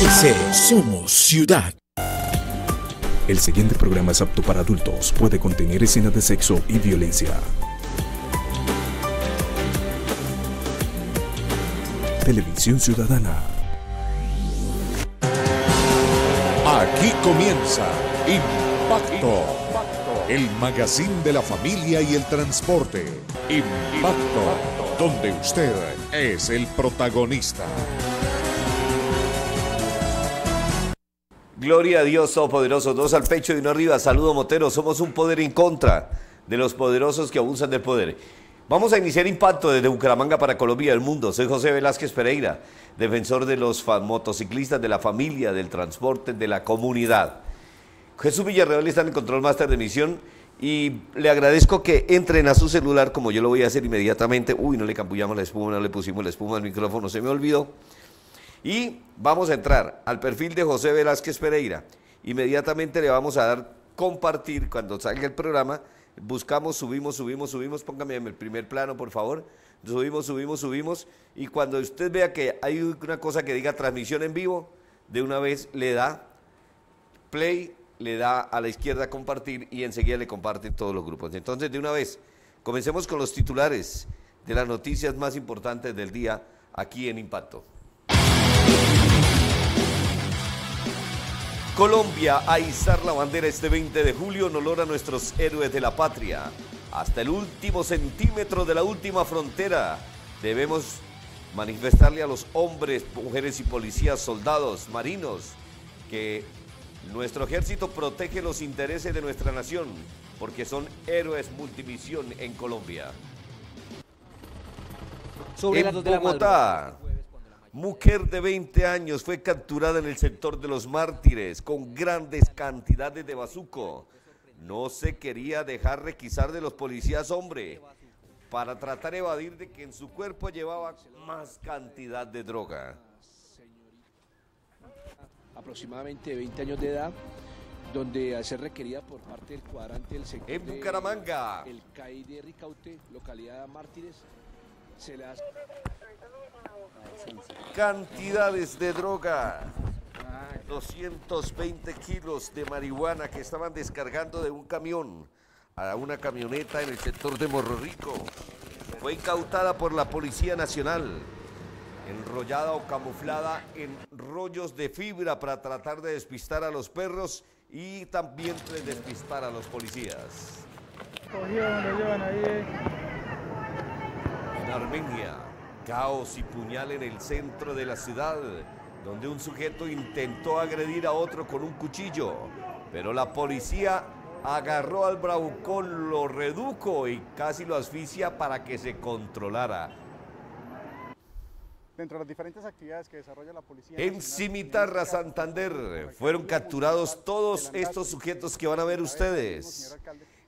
CDC, somos ciudad. El siguiente programa es apto para adultos. Puede contener escenas de sexo y violencia. Televisión Ciudadana. Aquí comienza Impacto, el magazine de la familia y el transporte. Impacto, donde usted es el protagonista. Gloria a Dios Todopoderoso, dos al pecho y uno arriba. Saludo Motero, somos un poder en contra de los poderosos que abusan del poder. Vamos a iniciar impacto desde Bucaramanga para Colombia el mundo. Soy José Velázquez Pereira, defensor de los motociclistas, de la familia, del transporte, de la comunidad. Jesús Villarreal está en el control máster de emisión y le agradezco que entren a su celular como yo lo voy a hacer inmediatamente. Uy, no le campullamos la espuma, no le pusimos la espuma al micrófono, se me olvidó. Y vamos a entrar al perfil de José Velázquez Pereira. Inmediatamente le vamos a dar compartir cuando salga el programa buscamos, subimos, subimos, subimos, póngame en el primer plano, por favor, subimos, subimos, subimos, y cuando usted vea que hay una cosa que diga transmisión en vivo, de una vez le da play, le da a la izquierda compartir y enseguida le comparten todos los grupos. Entonces, de una vez, comencemos con los titulares de las noticias más importantes del día aquí en Impacto. Colombia a izar la bandera este 20 de julio en honor a nuestros héroes de la patria. Hasta el último centímetro de la última frontera debemos manifestarle a los hombres, mujeres y policías, soldados, marinos, que nuestro ejército protege los intereses de nuestra nación, porque son héroes multimisión en Colombia. Sobre en Bogotá, Mujer de 20 años fue capturada en el sector de los mártires con grandes cantidades de bazuco. No se quería dejar requisar de los policías hombre para tratar de evadir de que en su cuerpo llevaba más cantidad de droga. Aproximadamente 20 años de edad, donde a ser requerida por parte del cuadrante del sector. En Bucaramanga. el CAI de Ricaute, localidad Mártires, se las cantidades de droga. 220 kilos de marihuana que estaban descargando de un camión a una camioneta en el sector de Morro Rico. Fue incautada por la Policía Nacional, enrollada o camuflada en rollos de fibra para tratar de despistar a los perros y también de despistar a los policías. En Armenia, caos y puñal en el centro de la ciudad, donde un sujeto intentó agredir a otro con un cuchillo, pero la policía agarró al bravucón, lo redujo y casi lo asfixia para que se controlara. Dentro de las diferentes actividades que desarrolla la policía. En Cimitarra, Santander, fueron capturados todos estos sujetos que van a ver ustedes.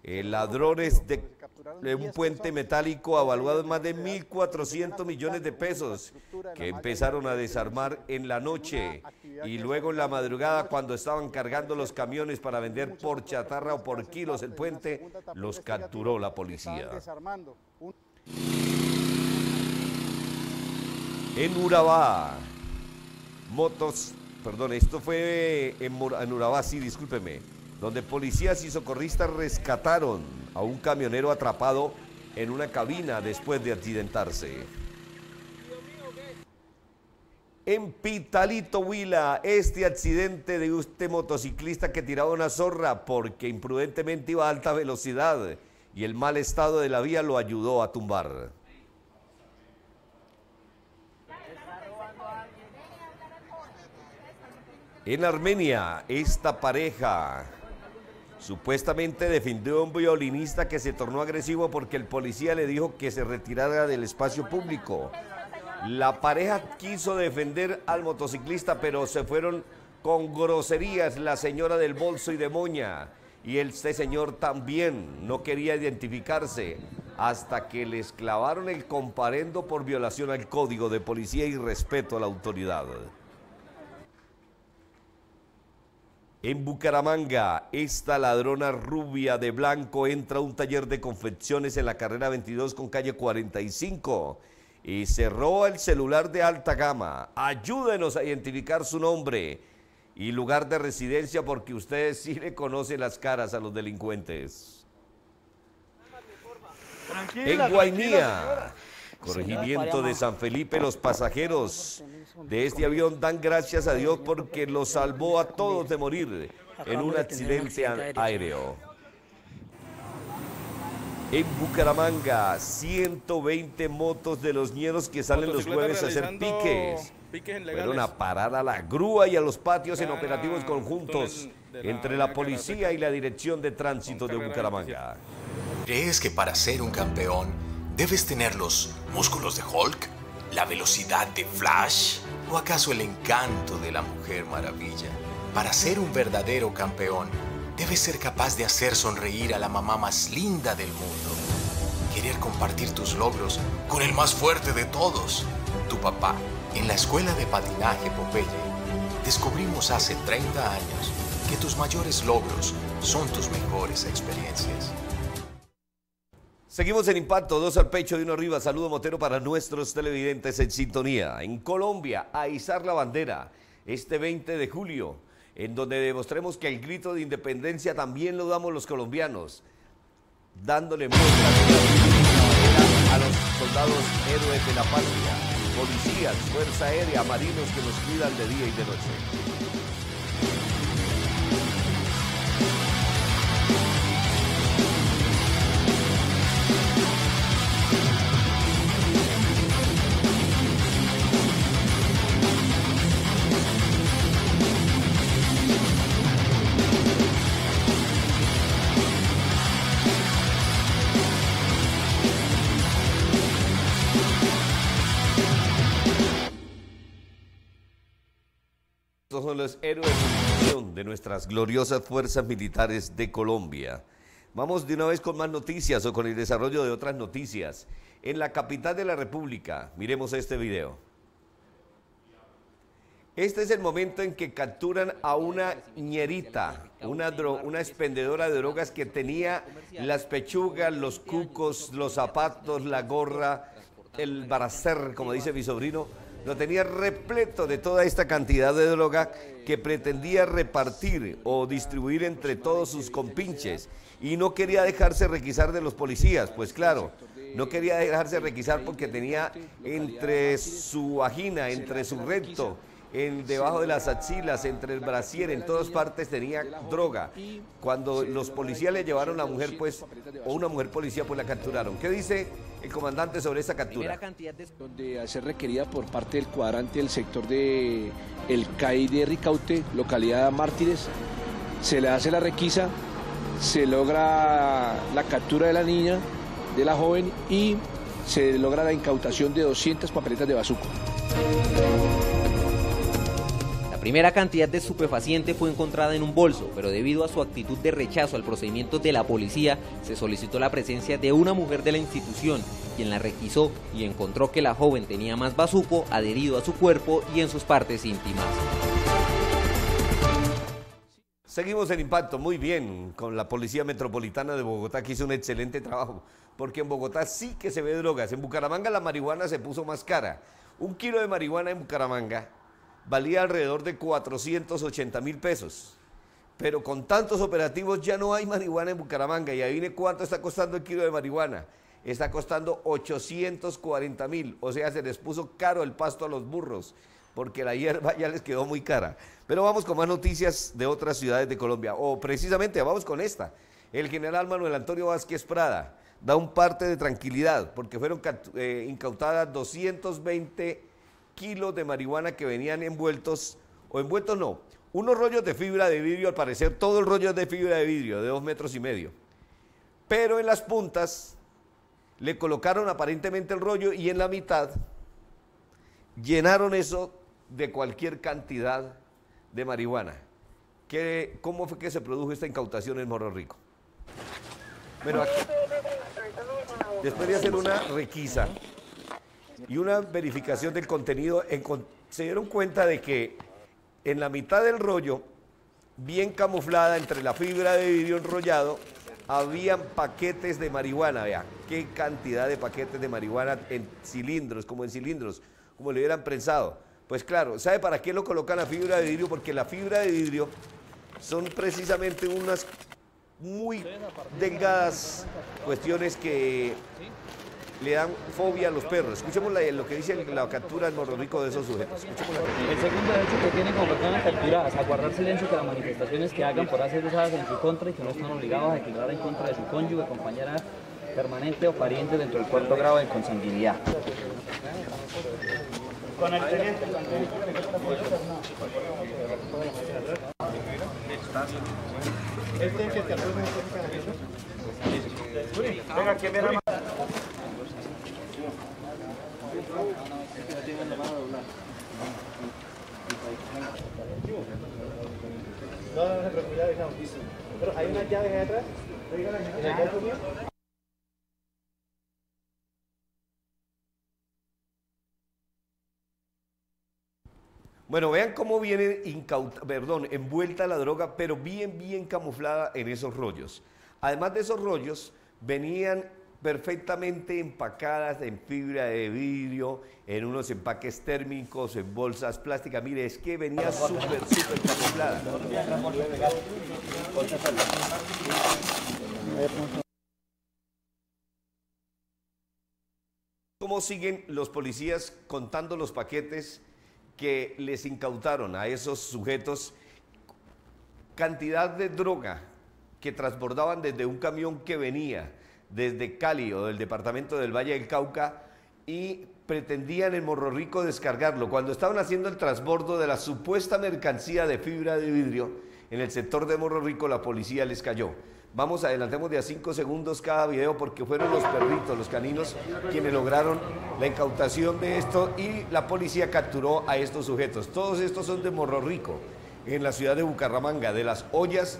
Eh, ladrones de un puente metálico avaluado en más de 1.400 millones de pesos que empezaron a desarmar en la noche y luego en la madrugada cuando estaban cargando los camiones para vender por chatarra o por kilos el puente, los capturó la policía. En Urabá, motos, perdón, esto fue en, en Urabá, sí, discúlpeme donde policías y socorristas rescataron a un camionero atrapado en una cabina después de accidentarse. En Pitalito Huila, este accidente de este motociclista que tiraba una zorra porque imprudentemente iba a alta velocidad y el mal estado de la vía lo ayudó a tumbar. En Armenia, esta pareja Supuestamente defendió a un violinista que se tornó agresivo porque el policía le dijo que se retirara del espacio público. La pareja quiso defender al motociclista, pero se fueron con groserías la señora del bolso y de moña. Y este señor también no quería identificarse hasta que les clavaron el comparendo por violación al código de policía y respeto a la autoridad. En Bucaramanga, esta ladrona rubia de blanco entra a un taller de confecciones en la carrera 22 con calle 45 y se roba el celular de alta gama. Ayúdenos a identificar su nombre y lugar de residencia porque ustedes sí le conocen las caras a los delincuentes. En Guainía, corregimiento de San Felipe, los pasajeros de este avión dan gracias a Dios porque los salvó a todos de morir en un accidente aéreo. En Bucaramanga, 120 motos de los ñeros que salen los jueves a hacer piques. Fueron a parar a la grúa y a los patios en operativos conjuntos entre la policía y la dirección de tránsito de Bucaramanga. ¿Crees que para ser un campeón debes tener los músculos de Hulk? ¿La velocidad de Flash? ¿O acaso el encanto de la Mujer Maravilla? Para ser un verdadero campeón, debes ser capaz de hacer sonreír a la mamá más linda del mundo. Querer compartir tus logros con el más fuerte de todos, tu papá. En la escuela de patinaje Popeye, descubrimos hace 30 años que tus mayores logros son tus mejores experiencias. Seguimos en impacto, dos al pecho y uno arriba. Saludo motero para nuestros televidentes en sintonía. En Colombia, a izar la bandera este 20 de julio, en donde demostremos que el grito de independencia también lo damos los colombianos, dándole muestra a los soldados héroes de la patria, policías, fuerza aérea, marinos que nos cuidan de día y de noche. Son los héroes de nuestras gloriosas fuerzas militares de Colombia. Vamos de una vez con más noticias o con el desarrollo de otras noticias. En la capital de la República, miremos este video. Este es el momento en que capturan a una ñerita, una, una expendedora de drogas que tenía las pechugas, los cucos, los zapatos, la gorra, el baracer, como dice mi sobrino, lo tenía repleto de toda esta cantidad de droga que pretendía repartir o distribuir entre todos sus compinches y no quería dejarse requisar de los policías, pues claro, no quería dejarse requisar porque tenía entre su vagina, entre su recto, en, debajo de las axilas, entre el brasier, en todas partes tenía droga. Cuando los policías le llevaron a la mujer, pues, o una mujer policía, pues la capturaron. ¿Qué dice el comandante sobre esa captura? Donde a requerida por parte del cuadrante del sector de el CAI de Ricaute, localidad Mártires, se le hace la requisa, se logra la captura de la niña, de la joven y se logra la incautación de 200 papeletas de bazuco. Primera cantidad de estupefaciente fue encontrada en un bolso, pero debido a su actitud de rechazo al procedimiento de la policía, se solicitó la presencia de una mujer de la institución, quien la requisó y encontró que la joven tenía más bazuco adherido a su cuerpo y en sus partes íntimas. Seguimos el impacto, muy bien, con la Policía Metropolitana de Bogotá, que hizo un excelente trabajo, porque en Bogotá sí que se ve drogas. En Bucaramanga la marihuana se puso más cara. Un kilo de marihuana en Bucaramanga valía alrededor de 480 mil pesos. Pero con tantos operativos ya no hay marihuana en Bucaramanga. Y ahí viene cuánto está costando el kilo de marihuana. Está costando 840 mil. O sea, se les puso caro el pasto a los burros porque la hierba ya les quedó muy cara. Pero vamos con más noticias de otras ciudades de Colombia. O precisamente vamos con esta. El general Manuel Antonio Vázquez Prada da un parte de tranquilidad porque fueron eh, incautadas 220 kilos de marihuana que venían envueltos, o envueltos no, unos rollos de fibra de vidrio, al parecer todo el rollo de fibra de vidrio, de dos metros y medio. Pero en las puntas le colocaron aparentemente el rollo y en la mitad llenaron eso de cualquier cantidad de marihuana. ¿Qué, ¿Cómo fue que se produjo esta incautación en Morro Rico? Bueno, aquí, después de hacer una requisa, y una verificación del contenido, se dieron cuenta de que en la mitad del rollo, bien camuflada entre la fibra de vidrio enrollado, habían paquetes de marihuana, vea, qué cantidad de paquetes de marihuana en cilindros, como en cilindros, como le hubieran prensado. Pues claro, ¿sabe para qué lo colocan la fibra de vidrio? Porque la fibra de vidrio son precisamente unas muy delgadas cuestiones que le dan fobia a los perros. Escuchemos la- lo que dice la captura del morro rico de esos sujetos. Escuchemos la- El segundo hecho que tienen como personas capturadas a guardar silencio con las manifestaciones que hagan por hacer usadas en su contra y que no están obligados a declarar en contra de su cónyuge, compañera permanente o pariente dentro del cuarto grado de consanguinidad. Bueno, vean cómo viene incauta, perdón, envuelta la droga, pero bien, bien camuflada en esos rollos. Además de esos rollos, venían perfectamente empacadas en fibra de vidrio, en unos empaques térmicos, en bolsas plásticas. Mire, es que venía súper, súper camuflada. ¿Cómo siguen los policías contando los paquetes que les incautaron a esos sujetos? Cantidad de droga que transbordaban desde un camión que venía desde Cali o del departamento del Valle del Cauca y pretendían en Morro Rico descargarlo. Cuando estaban haciendo el transbordo de la supuesta mercancía de fibra de vidrio en el sector de Morro Rico, la policía les cayó. Vamos, adelantemos de a cinco segundos cada video porque fueron los perritos, los caninos, quienes lograron la incautación de esto y la policía capturó a estos sujetos. Todos estos son de Morro Rico, en la ciudad de Bucaramanga, de las ollas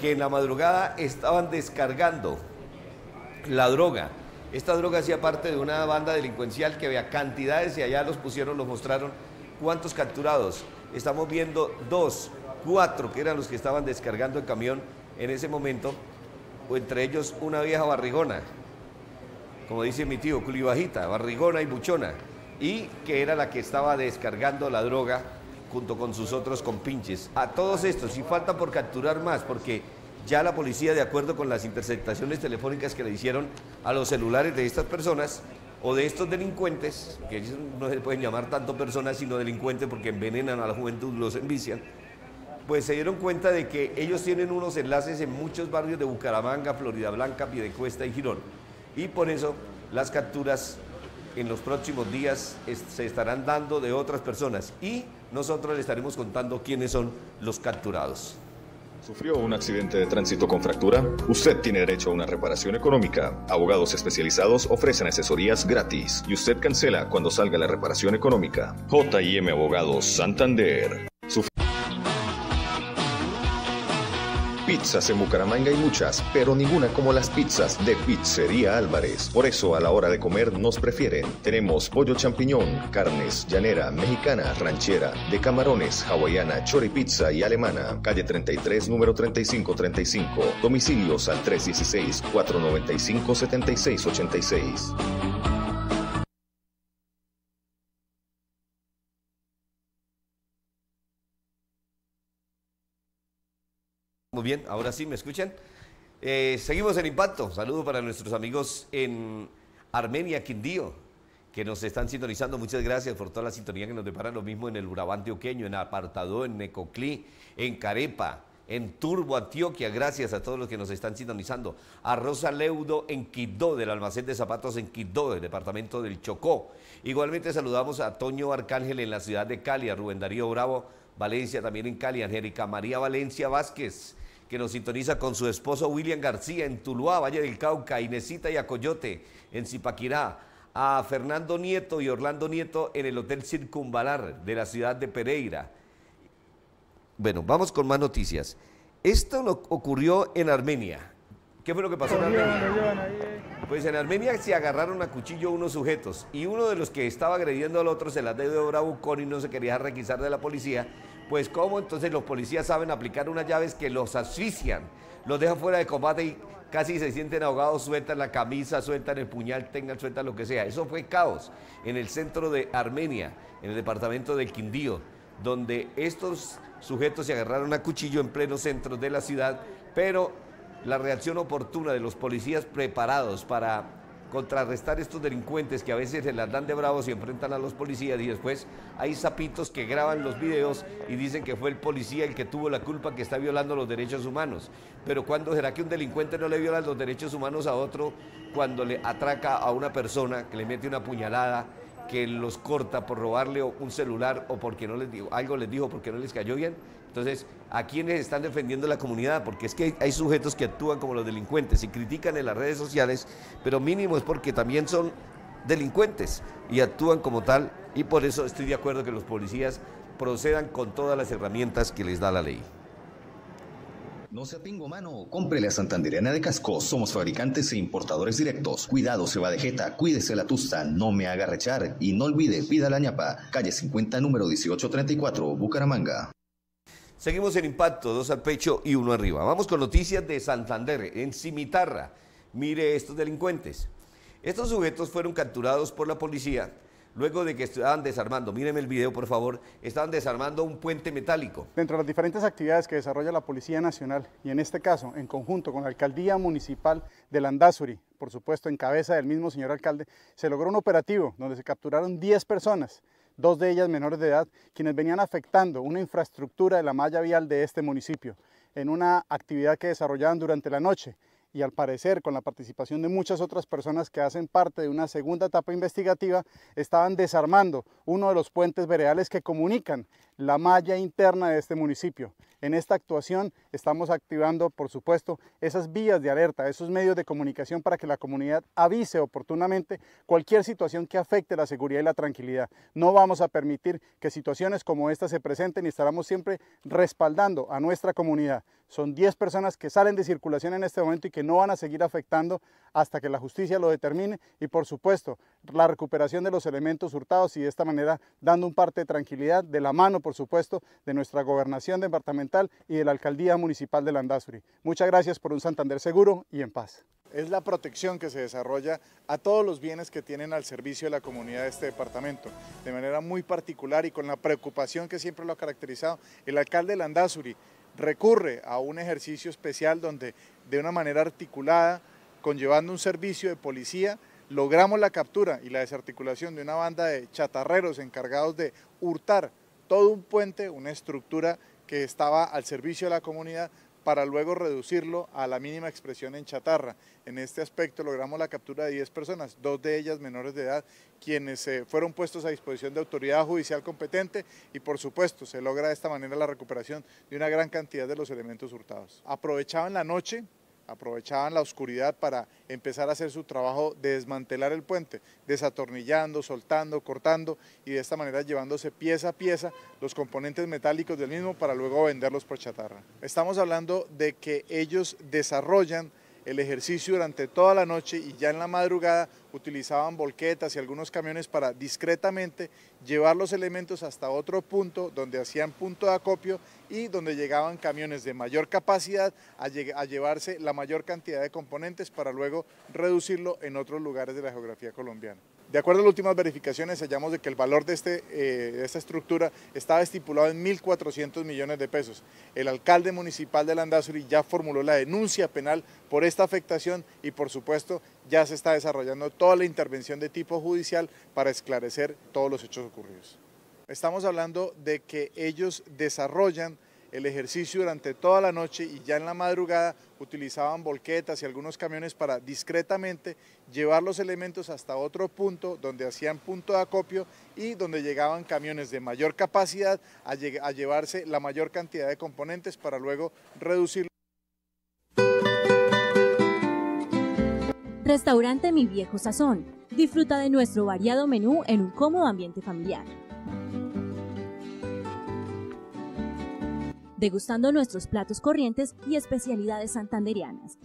que en la madrugada estaban descargando la droga. Esta droga hacía parte de una banda delincuencial que había cantidades y allá los pusieron, los mostraron cuántos capturados. Estamos viendo dos, cuatro que eran los que estaban descargando el camión en ese momento, o entre ellos una vieja barrigona, como dice mi tío, culibajita, barrigona y buchona, y que era la que estaba descargando la droga junto con sus otros compinches. A todos estos, y falta por capturar más, porque ya la policía, de acuerdo con las interceptaciones telefónicas que le hicieron a los celulares de estas personas o de estos delincuentes, que no se pueden llamar tanto personas sino delincuentes porque envenenan a la juventud, los envician, pues se dieron cuenta de que ellos tienen unos enlaces en muchos barrios de Bucaramanga, Florida Blanca, Piedecuesta y Girón. Y por eso las capturas en los próximos días se estarán dando de otras personas y nosotros le estaremos contando quiénes son los capturados. ¿Sufrió un accidente de tránsito con fractura? Usted tiene derecho a una reparación económica. Abogados especializados ofrecen asesorías gratis y usted cancela cuando salga la reparación económica. JM Abogados Santander. Pizzas en Bucaramanga hay muchas, pero ninguna como las pizzas de Pizzería Álvarez. Por eso a la hora de comer nos prefieren. Tenemos pollo champiñón, carnes, llanera, mexicana, ranchera, de camarones, hawaiana, choripizza y alemana. Calle 33, número 3535. Domicilios al 316-495-7686. Muy bien, ahora sí, ¿me escuchan? Eh, seguimos en Impacto. Saludo para nuestros amigos en Armenia, Quindío, que nos están sintonizando. Muchas gracias por toda la sintonía que nos deparan. Lo mismo en el Urabá antioqueño, en Apartadó, en Necoclí, en Carepa, en Turbo, Antioquia. Gracias a todos los que nos están sintonizando. A Rosa Leudo en Quibdó, del almacén de zapatos en Quibdó, del departamento del Chocó. Igualmente saludamos a Toño Arcángel en la ciudad de Cali, a Rubén Darío Bravo, Valencia también en Cali, Angélica María Valencia Vázquez que nos sintoniza con su esposo William García en Tuluá, Valle del Cauca, Inesita y Acoyote en Zipaquirá, a Fernando Nieto y Orlando Nieto en el Hotel Circunvalar de la ciudad de Pereira. Bueno, vamos con más noticias. Esto no ocurrió en Armenia. ¿Qué fue lo que pasó en Armenia? Pues en Armenia se agarraron a cuchillo unos sujetos y uno de los que estaba agrediendo al otro se las dio de bravucón y no se quería requisar de la policía. Pues cómo entonces los policías saben aplicar unas llaves que los asfixian, los dejan fuera de combate y casi se sienten ahogados, sueltan la camisa, sueltan el puñal, tengan, sueltan lo que sea. Eso fue caos en el centro de Armenia, en el departamento del Quindío, donde estos sujetos se agarraron a cuchillo en pleno centro de la ciudad, pero la reacción oportuna de los policías preparados para contrarrestar estos delincuentes que a veces se las dan de bravos y enfrentan a los policías y después hay sapitos que graban los videos y dicen que fue el policía el que tuvo la culpa que está violando los derechos humanos. Pero ¿cuándo será que un delincuente no le viola los derechos humanos a otro cuando le atraca a una persona, que le mete una puñalada, que los corta por robarle un celular o porque no les dijo, algo les dijo porque no les cayó bien? Entonces, ¿a quiénes están defendiendo la comunidad? Porque es que hay sujetos que actúan como los delincuentes y critican en las redes sociales, pero mínimo es porque también son delincuentes y actúan como tal y por eso estoy de acuerdo que los policías procedan con todas las herramientas que les da la ley. No se atingo mano, cómprele a Santandereana de Casco. Somos fabricantes e importadores directos. Cuidado, se va de jeta, cuídese la tusta, no me haga rechar. Y no olvide, pida la ñapa. Calle 50, número 1834, Bucaramanga. Seguimos en impacto, dos al pecho y uno arriba. Vamos con noticias de Santander, en Cimitarra. Mire estos delincuentes. Estos sujetos fueron capturados por la policía luego de que estaban desarmando, míreme el video por favor, estaban desarmando un puente metálico. Dentro de las diferentes actividades que desarrolla la Policía Nacional y en este caso en conjunto con la Alcaldía Municipal de Landazuri, por supuesto en cabeza del mismo señor alcalde, se logró un operativo donde se capturaron 10 personas dos de ellas menores de edad, quienes venían afectando una infraestructura de la malla vial de este municipio, en una actividad que desarrollaban durante la noche y al parecer con la participación de muchas otras personas que hacen parte de una segunda etapa investigativa, estaban desarmando uno de los puentes veredales que comunican la malla interna de este municipio. En esta actuación estamos activando, por supuesto, esas vías de alerta, esos medios de comunicación para que la comunidad avise oportunamente cualquier situación que afecte la seguridad y la tranquilidad. No vamos a permitir que situaciones como esta se presenten y estaremos siempre respaldando a nuestra comunidad. Son 10 personas que salen de circulación en este momento y que no van a seguir afectando hasta que la justicia lo determine y por supuesto la recuperación de los elementos hurtados y de esta manera dando un parte de tranquilidad de la mano por supuesto de nuestra gobernación departamental y de la alcaldía municipal de Landazuri. Muchas gracias por un Santander seguro y en paz es la protección que se desarrolla a todos los bienes que tienen al servicio de la comunidad de este departamento. De manera muy particular y con la preocupación que siempre lo ha caracterizado, el alcalde de Landazuri recurre a un ejercicio especial donde de una manera articulada, conllevando un servicio de policía, logramos la captura y la desarticulación de una banda de chatarreros encargados de hurtar todo un puente, una estructura que estaba al servicio de la comunidad para luego reducirlo a la mínima expresión en chatarra. En este aspecto logramos la captura de 10 personas, dos de ellas menores de edad, quienes eh, fueron puestos a disposición de autoridad judicial competente y por supuesto se logra de esta manera la recuperación de una gran cantidad de los elementos hurtados. Aprovechaban la noche aprovechaban la oscuridad para empezar a hacer su trabajo de desmantelar el puente, desatornillando, soltando, cortando y de esta manera llevándose pieza a pieza los componentes metálicos del mismo para luego venderlos por chatarra. Estamos hablando de que ellos desarrollan el ejercicio durante toda la noche y ya en la madrugada utilizaban volquetas y algunos camiones para discretamente llevar los elementos hasta otro punto donde hacían punto de acopio y donde llegaban camiones de mayor capacidad a, llevarse la mayor cantidad de componentes para luego reducirlo en otros lugares de la geografía colombiana. De acuerdo a las últimas verificaciones, hallamos de que el valor de, este, eh, esta estructura estaba estipulado en 1.400 millones de pesos. El alcalde municipal de Landazuri ya formuló la denuncia penal por esta afectación y por supuesto ya se está desarrollando toda la intervención de tipo judicial para esclarecer todos los hechos ocurridos. Estamos hablando de que ellos desarrollan el ejercicio durante toda la noche y ya en la madrugada utilizaban volquetas y algunos camiones para discretamente llevar los elementos hasta otro punto donde hacían punto de acopio y donde llegaban camiones de mayor capacidad a, llevarse la mayor cantidad de componentes para luego reducirlo. Restaurante Mi Viejo Sazón. Disfruta de nuestro variado menú en un cómodo ambiente familiar. Degustando nuestros platos corrientes y especialidades santanderianas.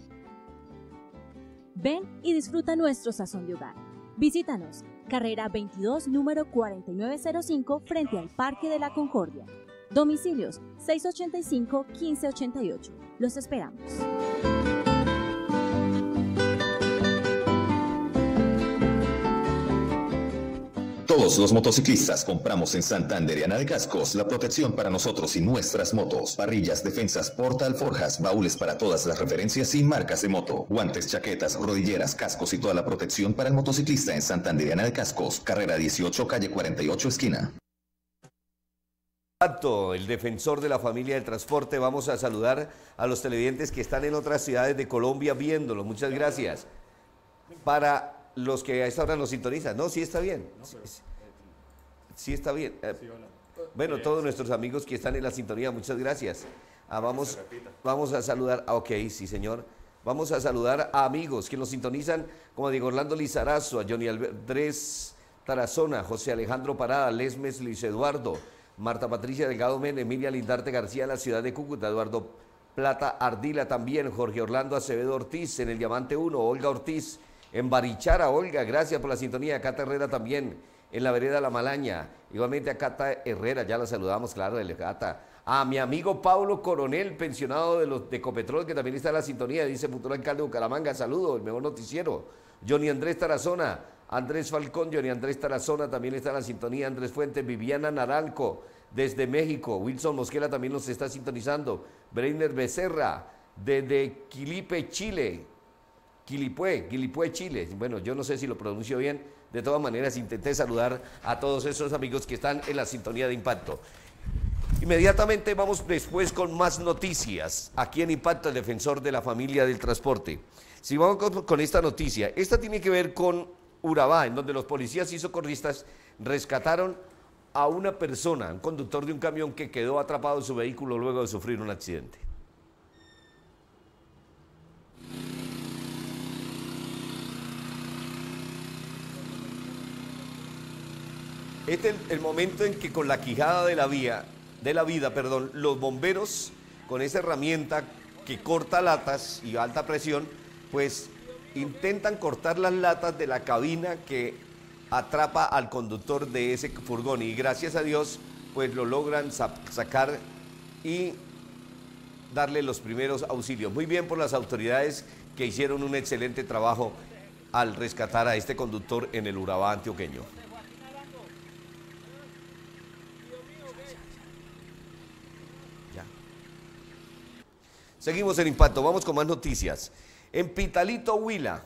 Ven y disfruta nuestro sazón de hogar. Visítanos, carrera 22, número 4905, frente al Parque de la Concordia. Domicilios 685-1588. Los esperamos. Todos los motociclistas compramos en Santanderiana de Cascos la protección para nosotros y nuestras motos. Parrillas, defensas, porta alforjas, baúles para todas las referencias y marcas de moto. Guantes, chaquetas, rodilleras, cascos y toda la protección para el motociclista en Santanderiana de Cascos. Carrera 18, calle 48, esquina. el defensor de la familia del transporte. Vamos a saludar a los televidentes que están en otras ciudades de Colombia viéndolo. Muchas gracias. Para los que a esta hora nos sintonizan. No, sí está bien. Está bien. Eh, bueno, todos nuestros amigos que están en la sintonía, muchas gracias. Ah, vamos, vamos a saludar, ah, ok, sí señor. Vamos a saludar a amigos que nos sintonizan, como a Diego Orlando Lizarazo, a Johnny Andrés Tarazona, José Alejandro Parada, Lesmes Luis Eduardo, Marta Patricia Delgado Men, Emilia Lindarte García, la ciudad de Cúcuta, Eduardo Plata Ardila también, Jorge Orlando Acevedo Ortiz, en el Diamante 1, Olga Ortiz, en Barichara, Olga, gracias por la sintonía. Cata Herrera también. En la vereda La Malaña. Igualmente a Cata Herrera, ya la saludamos, claro, de Cata. A mi amigo Pablo Coronel, pensionado de, los, de Ecopetrol, que también está en la sintonía, dice futuro alcalde de Bucaramanga. Saludo, el mejor noticiero. Johnny Andrés Tarazona, Andrés Falcón, Johnny Andrés Tarazona también está en la sintonía. Andrés Fuentes, Viviana Naranco, desde México. Wilson Mosquera también nos está sintonizando. Breiner Becerra, desde Quilipe, Chile. Quilipue, Quilipue, Chile. Bueno, yo no sé si lo pronuncio bien. De todas maneras, intenté saludar a todos esos amigos que están en la sintonía de Impacto. Inmediatamente vamos después con más noticias. Aquí en Impacto, el defensor de la familia del transporte. Si vamos con, esta noticia, esta tiene que ver con Urabá, en donde los policías y socorristas rescataron a una persona, un conductor de un camión que quedó atrapado en su vehículo luego de sufrir un accidente. Este es el momento en que con la quijada de la vía, de la vida, perdón, los bomberos con esa herramienta que corta latas y alta presión, pues intentan cortar las latas de la cabina que atrapa al conductor de ese furgón y gracias a Dios pues lo logran sacar y darle los primeros auxilios. Muy bien por las autoridades que hicieron un excelente trabajo al rescatar a este conductor en el Urabá antioqueño. Seguimos en impacto, vamos con más noticias. En Pitalito Huila,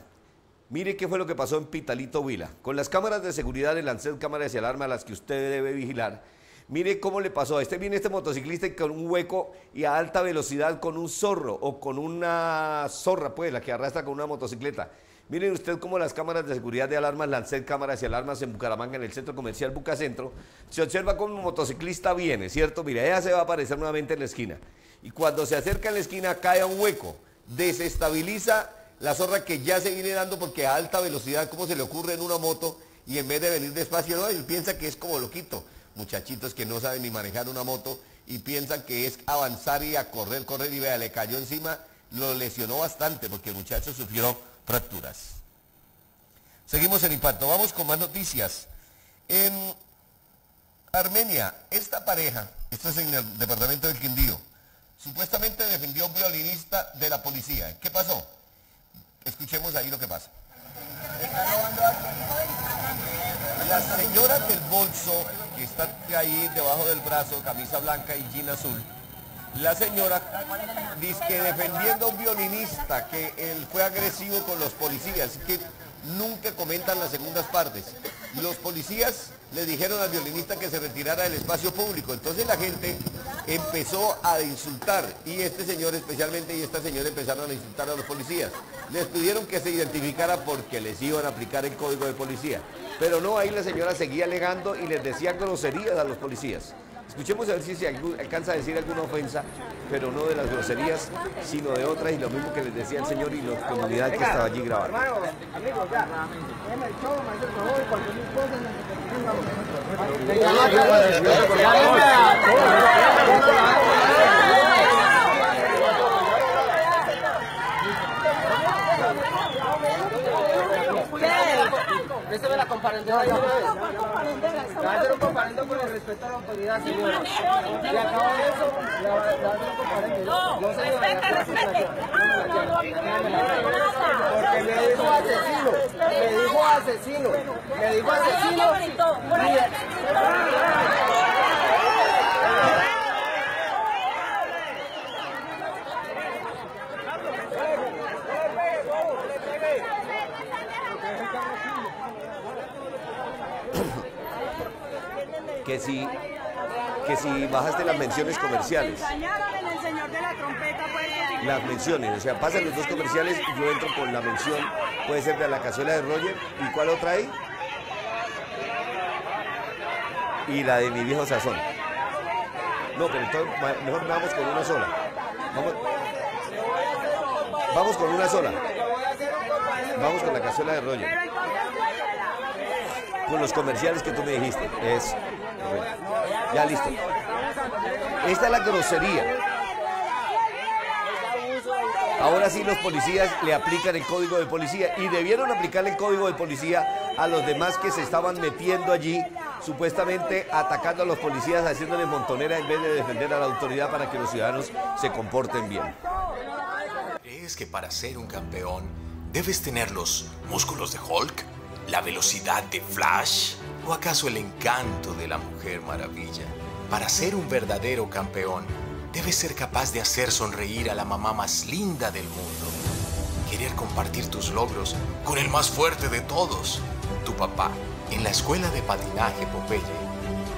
mire qué fue lo que pasó en Pitalito Huila. Con las cámaras de seguridad, el Lancet cámaras y alarma a las que usted debe vigilar. Mire cómo le pasó. Este viene este motociclista con un hueco y a alta velocidad con un zorro o con una zorra, pues, la que arrastra con una motocicleta. Miren usted cómo las cámaras de seguridad de alarmas, Lancet cámaras y alarmas en Bucaramanga, en el centro comercial Bucacentro, se observa cómo un motociclista viene, ¿cierto? Mire, ella se va a aparecer nuevamente en la esquina y cuando se acerca a la esquina cae a un hueco, desestabiliza la zorra que ya se viene dando porque a alta velocidad, como se le ocurre en una moto, y en vez de venir despacio, él piensa que es como loquito. Muchachitos que no saben ni manejar una moto y piensan que es avanzar y a correr, correr y vea, le cayó encima, lo lesionó bastante porque el muchacho sufrió fracturas. Seguimos en impacto, vamos con más noticias. En Armenia, esta pareja, esto es en el departamento del Quindío, supuestamente defendió a un violinista de la policía. ¿Qué pasó? Escuchemos ahí lo que pasa. La señora del bolso, que está ahí debajo del brazo, camisa blanca y jean azul, la señora dice que defendiendo a un violinista que él fue agresivo con los policías, que nunca comentan las segundas partes. Los policías le dijeron al violinista que se retirara del espacio público. Entonces la gente empezó a insultar y este señor especialmente y esta señora empezaron a insultar a los policías. Les pidieron que se identificara porque les iban a aplicar el código de policía. Pero no, ahí la señora seguía alegando y les decía groserías a los policías. Escuchemos a ver si se alcanza a decir alguna ofensa, pero no de las groserías, sino de otras y lo mismo que les decía el señor y la comunidad que estaba allí grabando. De la comparendera. Ya hacer un comparendo con el respeto a la autoridad, señora. Y acabo de eso, le va a hacer un comparendo. No, respete, respete. Porque me dijo asesino, me dijo asesino, me dijo asesino. Que si, que si bajaste las menciones comerciales. Las menciones, o sea, pasan los dos comerciales y yo entro con la mención, puede ser de la cazuela de Roger, ¿y cuál otra hay? Y la de mi viejo sazón. No, pero entonces mejor vamos con una sola. Vamos, vamos con una sola. Vamos con la cazuela de Roger. Con los comerciales que tú me dijiste. Es. Ya listo. Esta es la grosería. Ahora sí los policías le aplican el código de policía y debieron aplicarle el código de policía a los demás que se estaban metiendo allí, supuestamente atacando a los policías, haciéndoles montonera en vez de defender a la autoridad para que los ciudadanos se comporten bien. ¿Crees que para ser un campeón debes tener los músculos de Hulk? ¿La velocidad de Flash? ¿O acaso el encanto de la Mujer Maravilla? Para ser un verdadero campeón, debes ser capaz de hacer sonreír a la mamá más linda del mundo. Querer compartir tus logros con el más fuerte de todos, tu papá. En la escuela de patinaje Popeye,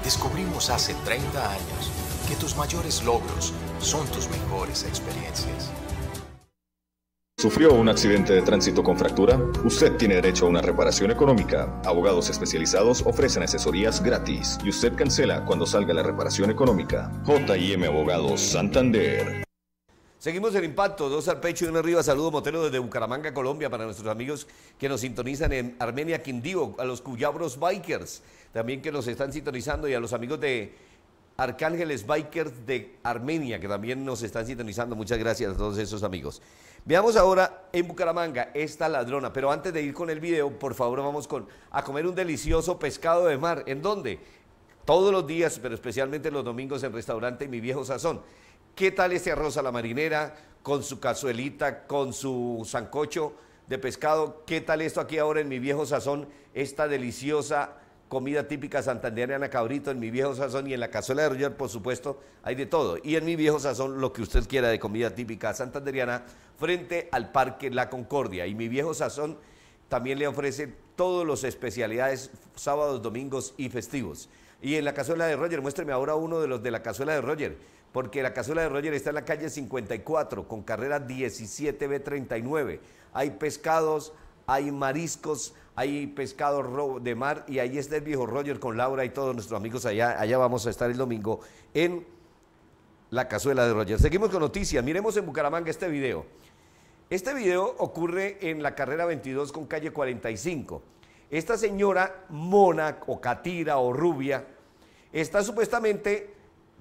descubrimos hace 30 años que tus mayores logros son tus mejores experiencias. ¿Sufrió un accidente de tránsito con fractura? Usted tiene derecho a una reparación económica. Abogados especializados ofrecen asesorías gratis y usted cancela cuando salga la reparación económica. JM Abogados Santander. Seguimos el impacto, dos al pecho y uno arriba. Saludo Motero desde Bucaramanga, Colombia, para nuestros amigos que nos sintonizan en Armenia, Quindío, a los Cuyabros Bikers, también que nos están sintonizando y a los amigos de Arcángeles Bikers de Armenia, que también nos están sintonizando. Muchas gracias a todos esos amigos. Veamos ahora en Bucaramanga esta ladrona, pero antes de ir con el video, por favor vamos con, a comer un delicioso pescado de mar. ¿En dónde? Todos los días, pero especialmente los domingos en restaurante Mi Viejo Sazón. ¿Qué tal este arroz a la marinera con su cazuelita, con su sancocho de pescado? ¿Qué tal esto aquí ahora en Mi Viejo Sazón? Esta deliciosa comida típica santandereana cabrito en mi viejo sazón y en la cazuela de Roger, por supuesto, hay de todo. Y en mi viejo sazón, lo que usted quiera de comida típica santandereana, frente al Parque La Concordia. Y mi viejo sazón también le ofrece todas las especialidades sábados, domingos y festivos. Y en la cazuela de Roger, muéstreme ahora uno de los de la cazuela de Roger, porque la cazuela de Roger está en la calle 54 con carrera 17B39. Hay pescados, hay mariscos, hay pescado de mar y ahí está el viejo Roger con Laura y todos nuestros amigos allá. Allá vamos a estar el domingo en la cazuela de Roger. Seguimos con noticias. Miremos en Bucaramanga este video. Este video ocurre en la carrera 22 con calle 45. Esta señora mona o catira o rubia está supuestamente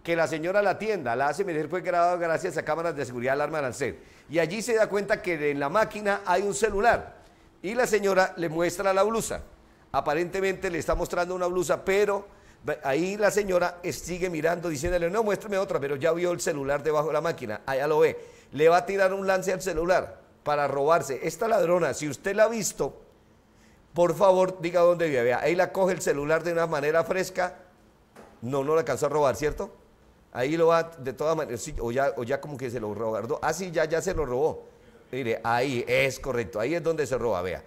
que la señora la atienda, la hace meter fue grabado gracias a cámaras de seguridad alarma Arancel. Y allí se da cuenta que en la máquina hay un celular y la señora le muestra la blusa. Aparentemente le está mostrando una blusa, pero ahí la señora sigue mirando, diciéndole, no, muéstrame otra, pero ya vio el celular debajo de la máquina, allá lo ve. Le va a tirar un lance al celular para robarse. Esta ladrona, si usted la ha visto, por favor, diga dónde vive. Ahí la coge el celular de una manera fresca. No, no la alcanzó a robar, ¿cierto? Ahí lo va de todas maneras, o, ya, o ya como que se lo robó. Ah, sí, ya, ya se lo robó. Mire, ahí es correcto, ahí es donde se roba, vea.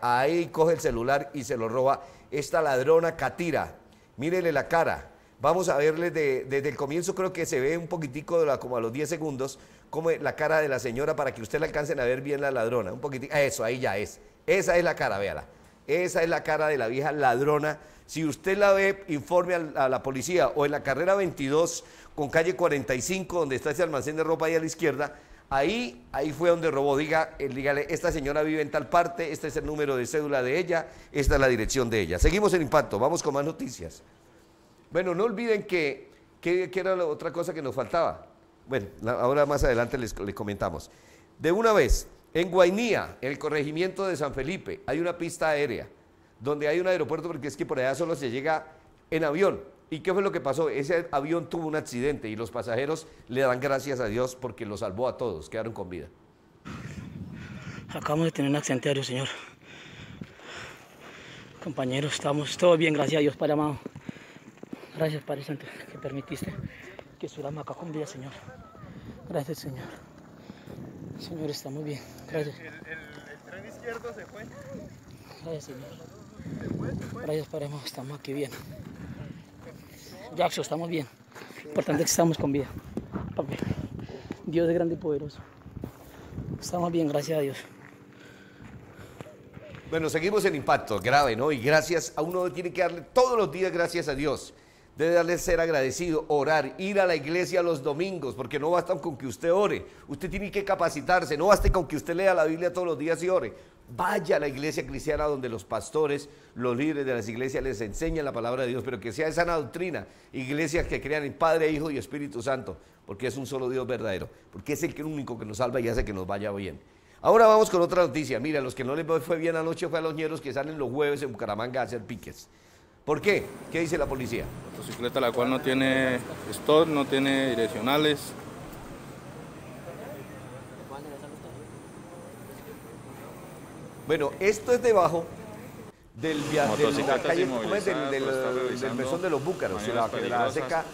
Ahí coge el celular y se lo roba esta ladrona Catira. Mírele la cara. Vamos a verle desde el comienzo, creo que se ve un poquitico, de la, como a los 10 segundos, como la cara de la señora para que usted la alcancen a ver bien la ladrona. Un poquitico, eso, ahí ya es. Esa es la cara, véala. Esa es la cara de la vieja ladrona. Si usted la ve, informe a, la policía o en la carrera 22 con calle 45, donde está ese almacén de ropa ahí a la izquierda, Ahí, ahí fue donde robó. Diga, eh, dígale, esta señora vive en tal parte, este es el número de cédula de ella, esta es la dirección de ella. Seguimos el impacto, vamos con más noticias. Bueno, no olviden que, que, era la otra cosa que nos faltaba. Bueno, ahora más adelante les, les comentamos. De una vez, en Guainía, en el corregimiento de San Felipe, hay una pista aérea, donde hay un aeropuerto, porque es que por allá solo se llega en avión. ¿Y qué fue lo que pasó? Ese avión tuvo un accidente y los pasajeros le dan gracias a Dios porque lo salvó a todos, quedaron con vida. Acabamos de tener un accidente aéreo, señor. Compañeros, estamos todo bien, gracias a Dios, Padre amado. Gracias, Padre Santo, que permitiste que estuviéramos acá con vida, Señor. Gracias, Señor. Señor, está muy bien. Gracias. ¿El, el tren izquierdo se fue? Gracias, Señor. Gracias, Padre amado, estamos aquí bien. Jackson, estamos bien. Importante que estamos con vida. Papi, Dios es grande y poderoso. Estamos bien, gracias a Dios. Bueno, seguimos en impacto, grave, ¿no? Y gracias a uno tiene que darle todos los días gracias a Dios. Debe ser agradecido, orar, ir a la iglesia los domingos, porque no basta con que usted ore. Usted tiene que capacitarse, no basta con que usted lea la Biblia todos los días y ore. Vaya a la iglesia cristiana donde los pastores, los líderes de las iglesias les enseñan la palabra de Dios, pero que sea esa doctrina. Iglesias que crean en Padre, Hijo y Espíritu Santo, porque es un solo Dios verdadero, porque es el único que nos salva y hace que nos vaya bien. Ahora vamos con otra noticia. Mira, los que no les fue bien anoche fue a los ñeros que salen los jueves en Bucaramanga a hacer piques. ¿Por qué? ¿Qué dice la policía? Motocicleta la cual no tiene stop, no tiene direccionales. Bueno, esto es debajo del viaje de la calle, del, del, del mesón de los búcaros, la, la seca,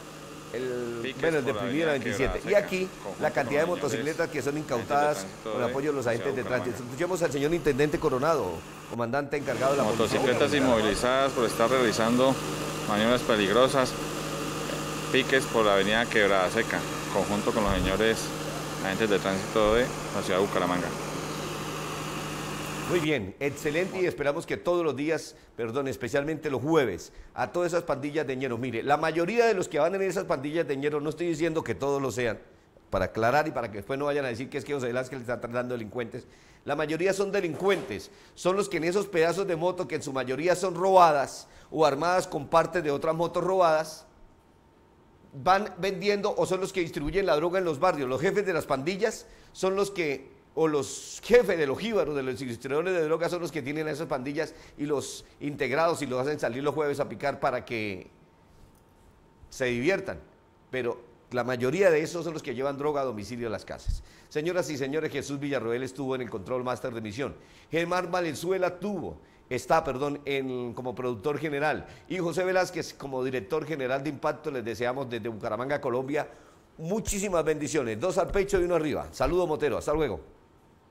el, bueno, el de Primera avenida 27. Y aquí la cantidad de motocicletas que son incautadas con apoyo de los agentes de tránsito. Escuchemos al señor Intendente Coronado, comandante encargado de la Motocicletas inmovilizadas por estar realizando maniobras peligrosas. Piques por la avenida Quebrada Seca, conjunto con los señores agentes de tránsito de la ciudad de Bucaramanga. Muy bien, excelente y esperamos que todos los días, perdón, especialmente los jueves, a todas esas pandillas de ñeros. Mire, la mayoría de los que van en esas pandillas de ñeros, no estoy diciendo que todos lo sean, para aclarar y para que después no vayan a decir que es que José Velázquez le está tratando delincuentes, la mayoría son delincuentes, son los que en esos pedazos de moto, que en su mayoría son robadas o armadas con partes de otras motos robadas, van vendiendo o son los que distribuyen la droga en los barrios. Los jefes de las pandillas son los que, o los jefes de los jíbaros, de los distribuidores de drogas, son los que tienen a esas pandillas y los integrados y los hacen salir los jueves a picar para que se diviertan. Pero la mayoría de esos son los que llevan droga a domicilio a las casas. Señoras y señores, Jesús Villarroel estuvo en el control máster de misión. Germán Valenzuela tuvo, está, perdón, en, como productor general. Y José Velázquez como director general de Impacto. Les deseamos desde Bucaramanga, Colombia, muchísimas bendiciones. Dos al pecho y uno arriba. Saludo Motero, hasta luego.